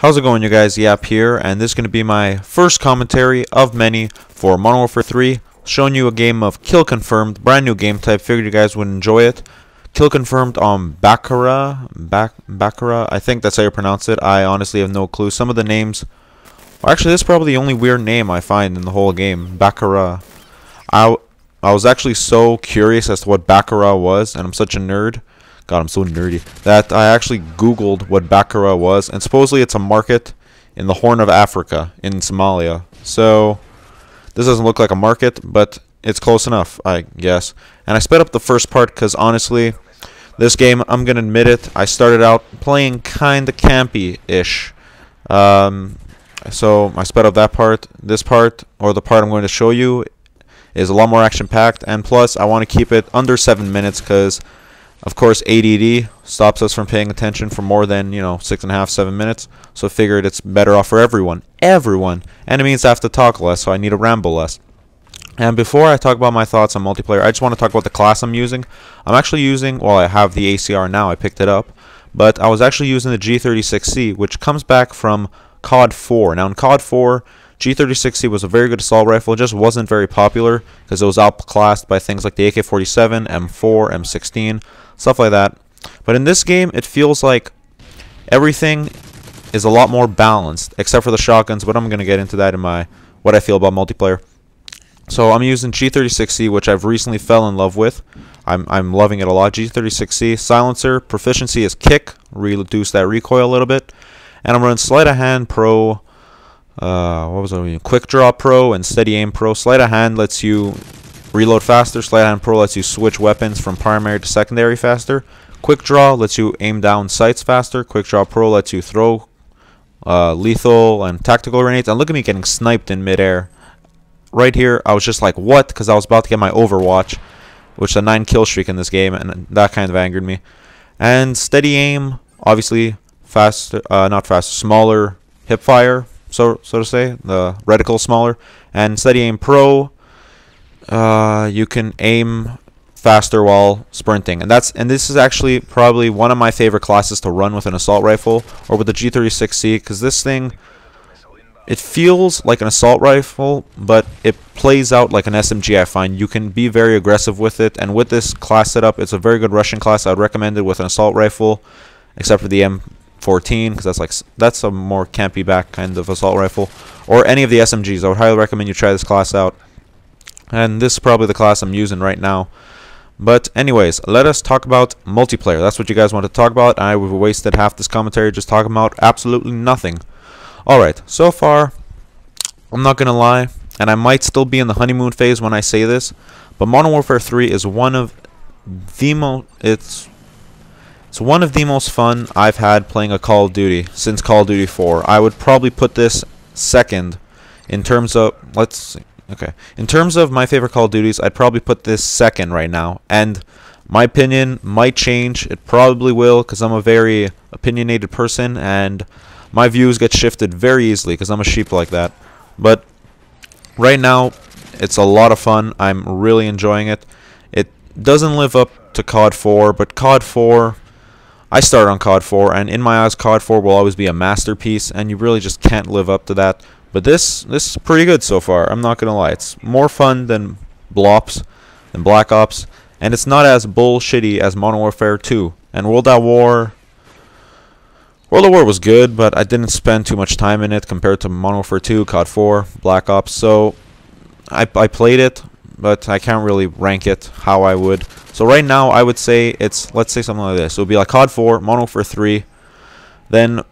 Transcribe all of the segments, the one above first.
How's it going you guys? Yap here, and this is going to be my first commentary of many for Modern Warfare 3, showing you a game of Kill Confirmed, brand new game type, figured you guys would enjoy it. Kill Confirmed on Bakaara, Bac Bakaara, I think that's how you pronounce it, I honestly have no clue. Some of the names, well, actually this is probably the only weird name I find in the whole game, Bakaara. I, I was actually so curious as to what Bakaara was, and I'm such a nerd God, I'm so nerdy. That I actually Googled what Bakaara was, and supposedly it's a market in the Horn of Africa in Somalia. So, this doesn't look like a market, but it's close enough, I guess. And I sped up the first part because honestly, this game, I'm going to admit it, I started out playing kind of campy-ish. Um, so, I sped up that part. This part, or the part I'm going to show you, is a lot more action-packed. And plus, I want to keep it under 7 minutes because of course, ADD stops us from paying attention for more than, you know, six and a half, seven minutes. So I figured it's better off for everyone. Everyone. And it means I have to talk less, so I need to ramble less. And before I talk about my thoughts on multiplayer, I just want to talk about the class I'm using. I'm actually using, well, I have the ACR now, I picked it up. But I was actually using the G36C, which comes back from COD 4. Now, in COD 4, G36C was a very good assault rifle, it just wasn't very popular because it was outclassed by things like the AK-47, M4, M16, stuff like that. But in this game, it feels like everything is a lot more balanced, except for the shotguns, but I'm going to get into that in my what I feel about multiplayer. So I'm using G36C, which I've recently fell in love with. I'm, I'm loving it a lot. G36C, silencer, proficiency is kick, reduce that recoil a little bit. And I'm running Sleight of Hand Pro, uh, what was I it? Quick Draw Pro and Steady Aim Pro. Sleight of Hand lets you Reload faster. Sleight of hand pro lets you switch weapons from primary to secondary faster. Quick draw lets you aim down sights faster. Quick draw pro lets you throw uh, lethal and tactical grenades. And look at me getting sniped in midair. Right here, I was just like, what? Because I was about to get my Overwatch, which is a 9 kill streak in this game, and that kind of angered me. And steady aim, obviously, faster, uh, not fast, smaller hip fire, so so to say, the reticle smaller. And steady aim pro uh, you can aim faster while sprinting. And that's and this is actually probably one of my favorite classes to run with an assault rifle or with the G36C because this thing it feels like an assault rifle but it plays out like an SMG I find. You can be very aggressive with it. And with this class setup it's a very good Russian class. I would recommend it with an assault rifle except for the M14 because that's like that's a more campy back kind of assault rifle or any of the SMGs I would highly recommend you try this class out and this is probably the class I'm using right now. But anyways, let us talk about multiplayer. That's what you guys want to talk about. I have wasted half this commentary just talking about absolutely nothing. Alright, so far, I'm not going to lie, and I might still be in the honeymoon phase when I say this, but Modern Warfare 3 is one of the most, it's, it's one of the most fun I've had playing a Call of Duty since Call of Duty 4. I would probably put this second in terms of, let's see, Okay. In terms of my favorite Call of Duties, I'd probably put this second right now. And my opinion might change. It probably will because I'm a very opinionated person and my views get shifted very easily because I'm a sheep like that. But right now, it's a lot of fun. I'm really enjoying it. It doesn't live up to COD 4, but COD 4, I started on COD 4, and in my eyes, COD 4 will always be a masterpiece, and you really just can't live up to that. But this this is pretty good so far. I'm not gonna lie. It's more fun than Blops than Black Ops, and it's not as bullshitty as Modern Warfare 2. And World at War. World at War was good, but I didn't spend too much time in it compared to Modern Warfare 2, COD 4, Black Ops. So I I played it, but I can't really rank it how I would. So right now I would say it's let's say something like this. It would be like COD 4, Mono for 3, then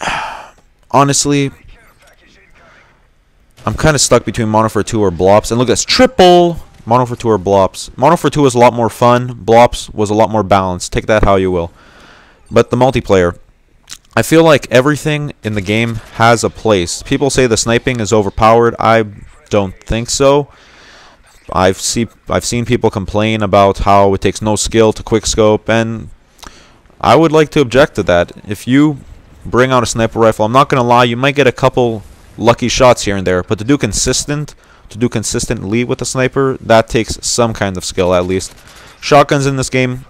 honestly I'm kind of stuck between Mono for 2 or Blops. And look, that's triple Mono for 2 or Blops. Mono for 2 was a lot more fun. Blops was a lot more balanced. Take that how you will. But the multiplayer, I feel like everything in the game has a place. People say the sniping is overpowered. I don't think so. I've see I've seen people complain about how it takes no skill to quickscope, and I would like to object to that. If you bring out a sniper rifle, I'm not gonna lie, you might get a couple lucky shots here and there. But to do consistent, to do consistently with a sniper, that takes some kind of skill at least. Shotguns in this game,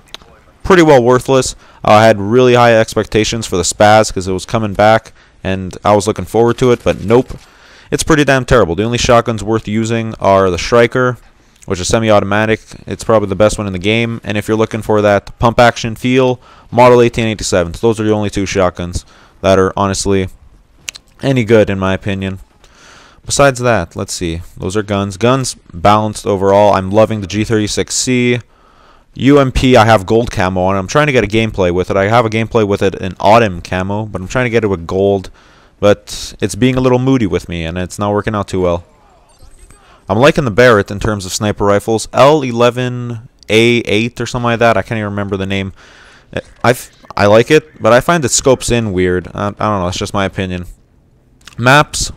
pretty well worthless. Uh, I had really high expectations for the Spaz because it was coming back, and I was looking forward to it, but nope. It's pretty damn terrible. The only shotguns worth using are the Striker, which is semi-automatic. It's probably the best one in the game. And if you're looking for that pump action feel, Model 1887. So Those are the only two shotguns that are honestly any good in my opinion. Besides that, let's see. Those are guns. Guns balanced overall. I'm loving the G36C. UMP, I have gold camo on. I'm trying to get a gameplay with it. I have a gameplay with it in autumn camo, but I'm trying to get it with gold. But it's being a little moody with me, and it's not working out too well. I'm liking the Barrett in terms of sniper rifles. L11A8 or something like that. I can't even remember the name. I I like it, but I find it scopes in weird. I, I don't know. That's just my opinion. Maps.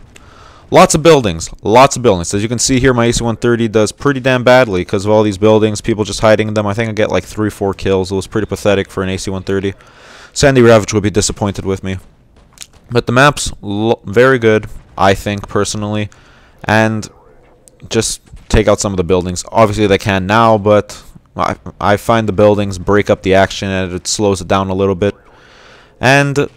Lots of buildings. Lots of buildings. As you can see here, my AC-130 does pretty damn badly because of all these buildings, people just hiding in them. I think I get like 3 4 kills. It was pretty pathetic for an AC-130. Sandy Ravage would be disappointed with me. But the map's very good, I think, personally. And just take out some of the buildings. Obviously, they can now, but I, I find the buildings break up the action and it slows it down a little bit. And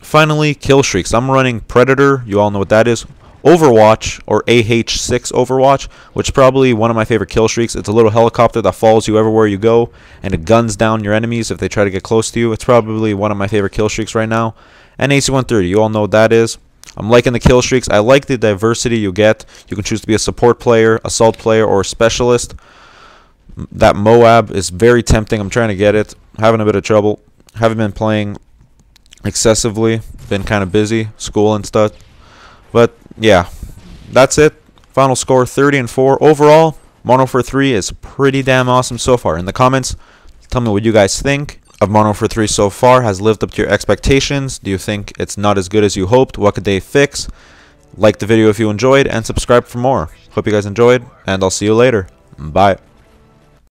finally, kill streaks. I'm running Predator. You all know what that is. Overwatch or AH6 Overwatch, which is probably one of my favorite kill streaks. It's a little helicopter that follows you everywhere you go and it guns down your enemies if they try to get close to you. It's probably one of my favorite kill streaks right now. And AC-130, you all know what that is. I'm liking the kill streaks. I like the diversity you get. You can choose to be a support player, assault player, or a specialist. That Moab is very tempting. I'm trying to get it. Having a bit of trouble. Haven't been playing excessively. Been kind of busy, school and stuff. But yeah, that's it. Final score 30 and 4. Overall, Mono for 3 is pretty damn awesome so far. In the comments, tell me what you guys think of Mono for 3 so far. Has lived up to your expectations? Do you think it's not as good as you hoped? What could they fix? Like the video if you enjoyed and subscribe for more. Hope you guys enjoyed, and I'll see you later. Bye.